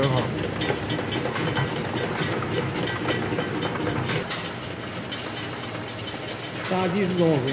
很好。杀鸡是什么鬼